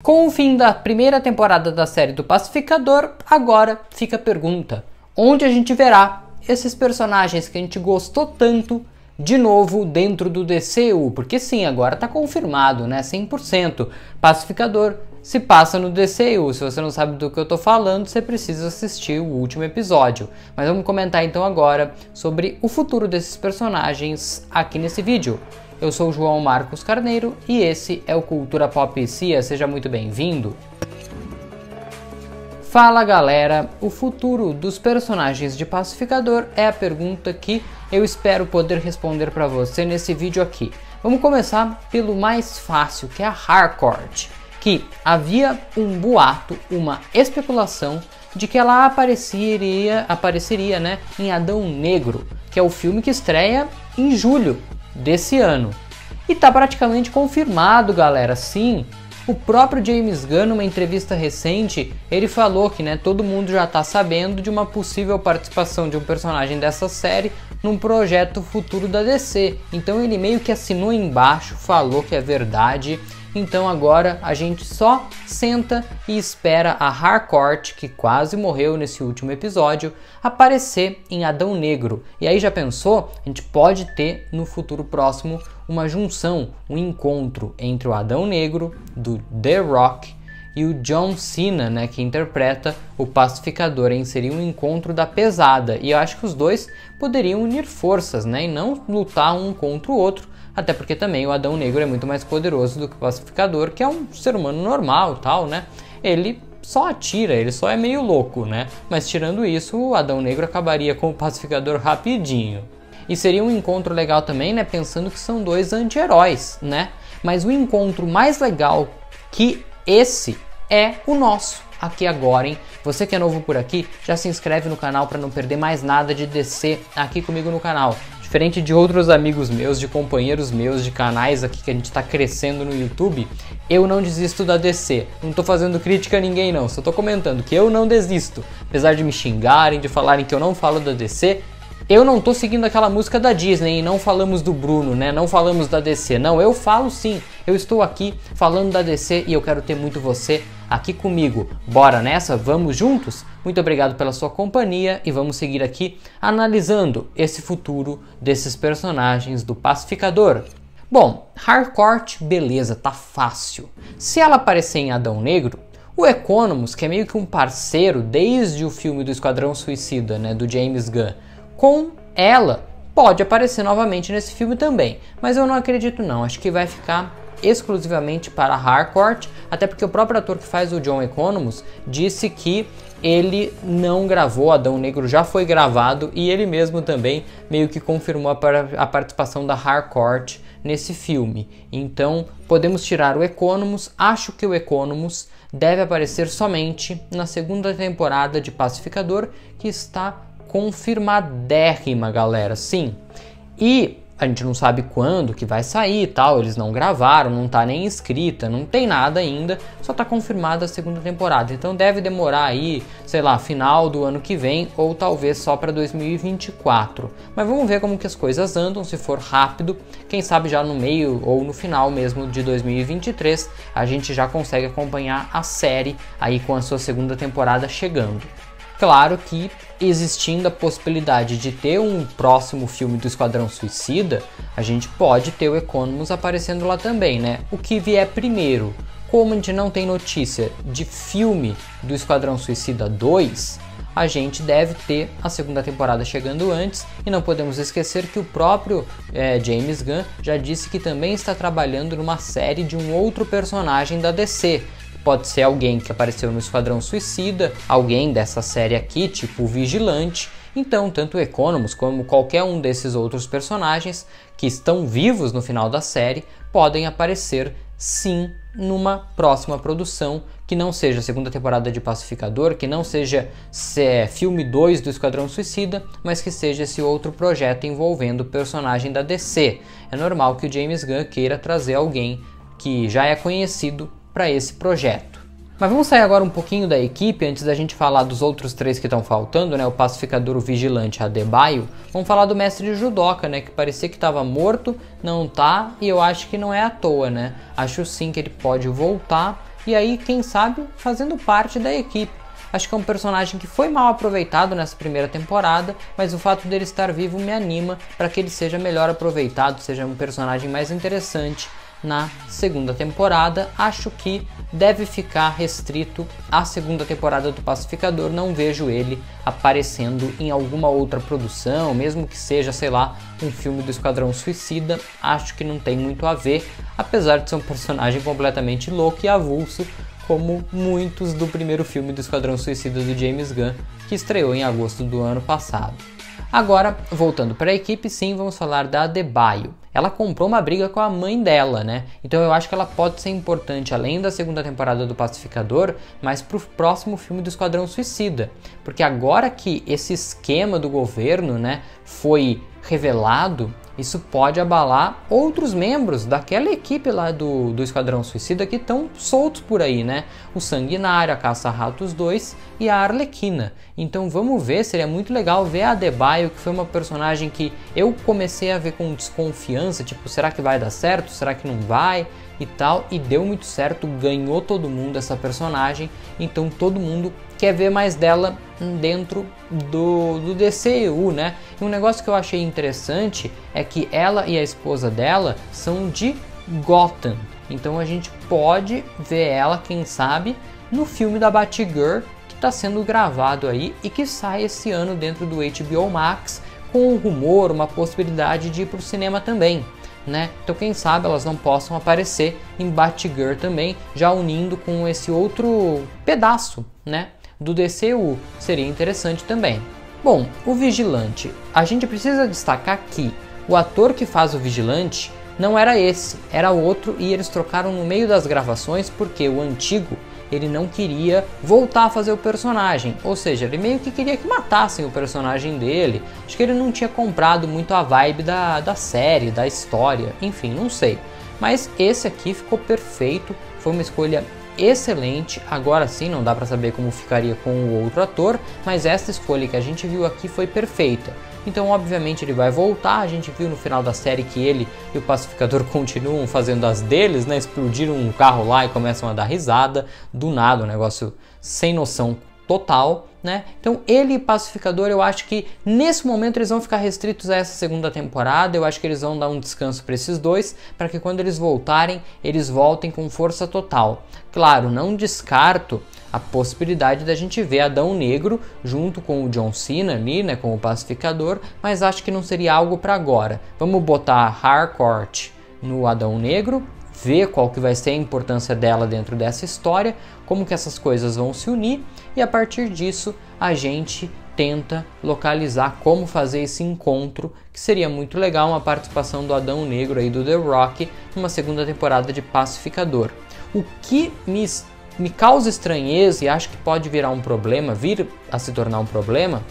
Com o fim da primeira temporada da série do Pacificador, agora fica a pergunta: onde a gente verá esses personagens que a gente gostou tanto de novo dentro do DCU? Porque sim, agora está confirmado, né? 100%. Pacificador se passa no DCU. Se você não sabe do que eu estou falando, você precisa assistir o último episódio. Mas vamos comentar então agora sobre o futuro desses personagens aqui nesse vídeo. Eu sou João Marcos Carneiro e esse é o Cultura Pop CIA. Seja muito bem-vindo. Fala galera, o futuro dos personagens de Pacificador é a pergunta que eu espero poder responder para você nesse vídeo aqui. Vamos começar pelo mais fácil, que é a Harcourt, que havia um boato, uma especulação de que ela apareceria, apareceria né, em Adão Negro, que é o filme que estreia em julho desse ano. E tá praticamente confirmado, galera. Sim, o próprio James Gunn, numa entrevista recente, ele falou que né, todo mundo já está sabendo de uma possível participação de um personagem dessa série num projeto futuro da DC. Então ele meio que assinou embaixo, falou que é verdade então agora a gente só senta e espera a Harcourt, que quase morreu nesse último episódio, aparecer em Adão Negro. E aí já pensou? A gente pode ter no futuro próximo uma junção, um encontro entre o Adão Negro do The Rock e o John Cena, né, que interpreta o pacificador, em seria um encontro da pesada. E eu acho que os dois poderiam unir forças, né, e não lutar um contra o outro, até porque também o Adão Negro é muito mais poderoso do que o Pacificador, que é um ser humano normal tal, né? Ele só atira, ele só é meio louco, né? Mas tirando isso, o Adão Negro acabaria com o Pacificador rapidinho. E seria um encontro legal também, né? Pensando que são dois anti-heróis, né? Mas o encontro mais legal que esse é o nosso aqui agora, hein? Você que é novo por aqui, já se inscreve no canal para não perder mais nada de DC aqui comigo no canal. Diferente de outros amigos meus, de companheiros meus, de canais aqui que a gente está crescendo no YouTube, eu não desisto da DC. Não estou fazendo crítica a ninguém não, só estou comentando que eu não desisto. Apesar de me xingarem, de falarem que eu não falo da DC, eu não tô seguindo aquela música da Disney e não falamos do Bruno, né? Não falamos da DC. Não, eu falo sim. Eu estou aqui falando da DC e eu quero ter muito você aqui comigo. Bora nessa? Vamos juntos? Muito obrigado pela sua companhia e vamos seguir aqui analisando esse futuro desses personagens do Pacificador. Bom, Harcourt, beleza, tá fácil. Se ela aparecer em Adão Negro, o Economus, que é meio que um parceiro desde o filme do Esquadrão Suicida, né, do James Gunn, com ela pode aparecer novamente nesse filme também, mas eu não acredito não, acho que vai ficar exclusivamente para Harcourt, até porque o próprio ator que faz o John Economus disse que ele não gravou, Adão Negro já foi gravado e ele mesmo também meio que confirmou a, participação da Harcourt nesse filme. Então podemos tirar o Economus, acho que o Economus deve aparecer somente na segunda temporada de Pacificador, que está confirmadérrima, galera. Sim. E a gente não sabe quando que vai sair tal, eles não gravaram, não tá nem escrita, não tem nada ainda, só tá confirmada a segunda temporada. Então deve demorar aí, sei lá, final do ano que vem ou talvez só para 2024. Mas vamos ver como que as coisas andam, se for rápido, quem sabe já no meio ou no final mesmo de 2023, a gente já consegue acompanhar a série aí com a sua segunda temporada chegando. Claro que existindo a possibilidade de ter um próximo filme do Esquadrão Suicida, a gente pode ter o Economus aparecendo lá também, né? O que vier primeiro. Como a gente não tem notícia de filme do Esquadrão Suicida 2, a gente deve ter a segunda temporada chegando antes e não podemos esquecer que o próprio é, James Gunn já disse que também está trabalhando numa série de um outro personagem da DC, Pode ser alguém que apareceu no Esquadrão Suicida, alguém dessa série aqui, tipo Vigilante. Então, tanto o Economus como qualquer um desses outros personagens que estão vivos no final da série podem aparecer sim numa próxima produção que não seja a segunda temporada de Pacificador, que não seja é, filme 2 do Esquadrão Suicida, mas que seja esse outro projeto envolvendo o personagem da DC. É normal que o James Gunn queira trazer alguém que já é conhecido para esse projeto. Mas vamos sair agora um pouquinho da equipe antes da gente falar dos outros três que estão faltando, né? O pacificador, o vigilante, Adebayo. Vamos falar do mestre de judoca, né? Que parecia que estava morto, não tá, e eu acho que não é à toa, né? Acho sim que ele pode voltar e aí, quem sabe, fazendo parte da equipe. Acho que é um personagem que foi mal aproveitado nessa primeira temporada, mas o fato dele estar vivo me anima para que ele seja melhor aproveitado, seja um personagem mais interessante na segunda temporada. Acho que deve ficar restrito à segunda temporada do Pacificador. Não vejo ele aparecendo em alguma outra produção, mesmo que seja, sei lá, um filme do Esquadrão Suicida. Acho que não tem muito a ver, apesar de ser um personagem completamente louco e avulso, como muitos do primeiro filme do Esquadrão Suicida do James Gunn, que estreou em agosto do ano passado. Agora, voltando para a equipe, sim, vamos falar da Adebayo. Ela comprou uma briga com a mãe dela, né? Então eu acho que ela pode ser importante além da segunda temporada do Pacificador, mas para o próximo filme do Esquadrão Suicida, porque agora que esse esquema do governo, né, foi revelado, isso pode abalar outros membros daquela equipe lá do, do Esquadrão Suicida que estão soltos por aí, né? O Sanguinário, a Caça-Ratos 2 e a Arlequina. Então vamos ver, seria muito legal ver a Adebayo, que foi uma personagem que eu comecei a ver com desconfiança, tipo, será que vai dar certo? Será que não vai? E tal, e deu muito certo, ganhou todo mundo essa personagem, então todo mundo quer ver mais dela dentro do, do DCU, né? E um negócio que eu achei interessante é que ela e a esposa dela são de Gotham. Então a gente pode ver ela, quem sabe, no filme da Batgirl que está sendo gravado aí e que sai esse ano dentro do HBO Max com um rumor, uma possibilidade de ir para o cinema também. Né? Então quem sabe elas não possam aparecer em Batgirl também, já unindo com esse outro pedaço, né, do DCU. Seria interessante também. Bom, o Vigilante. A gente precisa destacar que o ator que faz o Vigilante não era esse, era outro e eles trocaram no meio das gravações porque o antigo ele não queria voltar a fazer o personagem, ou seja, ele meio que queria que matassem o personagem dele. Acho que ele não tinha comprado muito a vibe da, da série, da história, enfim, não sei. Mas esse aqui ficou perfeito, foi uma escolha excelente. Agora sim, não dá para saber como ficaria com o outro ator, mas essa escolha que a gente viu aqui foi perfeita. Então, obviamente, ele vai voltar. A gente viu no final da série que ele e o pacificador continuam fazendo as deles, né? Explodiram um carro lá e começam a dar risada. Do nada, um negócio sem noção total, né? Então ele e Pacificador, eu acho que nesse momento eles vão ficar restritos a essa segunda temporada. Eu acho que eles vão dar um descanso para esses dois, para que quando eles voltarem, eles voltem com força total. Claro, não descarto a possibilidade da gente ver Adão Negro junto com o John Cena ali, né, com o Pacificador, mas acho que não seria algo para agora. Vamos botar Harcourt no Adão Negro, ver qual que vai ser a importância dela dentro dessa história, como que essas coisas vão se unir e a partir disso a gente tenta localizar como fazer esse encontro, que seria muito legal uma participação do Adão Negro aí do The Rock numa segunda temporada de Pacificador. O que me, me causa estranheza e acho que pode virar um problema, vir a se tornar um problema,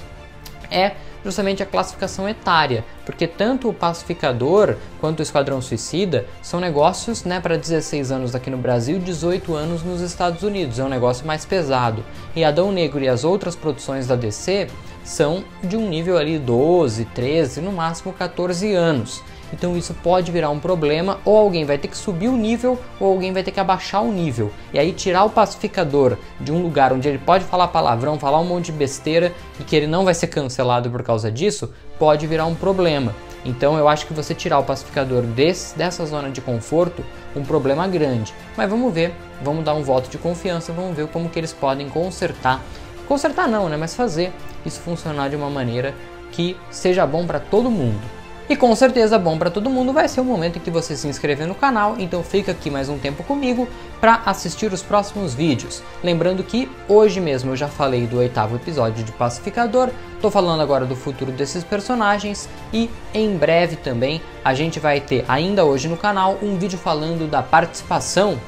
é justamente a classificação etária, porque tanto o Pacificador quanto o Esquadrão Suicida são negócios né, para 16 anos aqui no Brasil, 18 anos nos Estados Unidos, é um negócio mais pesado. E Adão Negro e as outras produções da DC são de um nível ali 12, 13, no máximo 14 anos. Então isso pode virar um problema, ou alguém vai ter que subir o nível, ou alguém vai ter que abaixar o nível. E aí tirar o pacificador de um lugar onde ele pode falar palavrão, falar um monte de besteira e que ele não vai ser cancelado por causa disso, pode virar um problema. Então eu acho que você tirar o pacificador desse, dessa zona de conforto, um problema grande. Mas vamos ver, vamos dar um voto de confiança, vamos ver como que eles podem consertar. Consertar não, né? Mas fazer isso funcionar de uma maneira que seja bom para todo mundo. E com certeza bom para todo mundo vai ser o momento em que você se inscrever no canal, então fica aqui mais um tempo comigo para assistir os próximos vídeos. Lembrando que hoje mesmo eu já falei do oitavo episódio de Pacificador, tô falando agora do futuro desses personagens e em breve também a gente vai ter ainda hoje no canal um vídeo falando da participação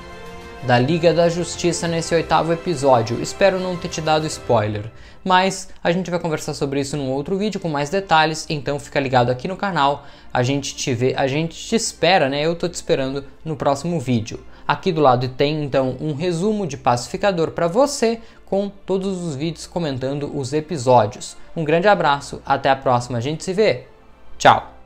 da Liga da Justiça nesse oitavo episódio. Espero não ter te dado spoiler, mas a gente vai conversar sobre isso num outro vídeo com mais detalhes, então fica ligado aqui no canal. A gente te vê, a gente te espera, né? Eu tô te esperando no próximo vídeo. Aqui do lado tem então um resumo de pacificador para você com todos os vídeos comentando os episódios. Um grande abraço, até a próxima, a gente se vê. Tchau.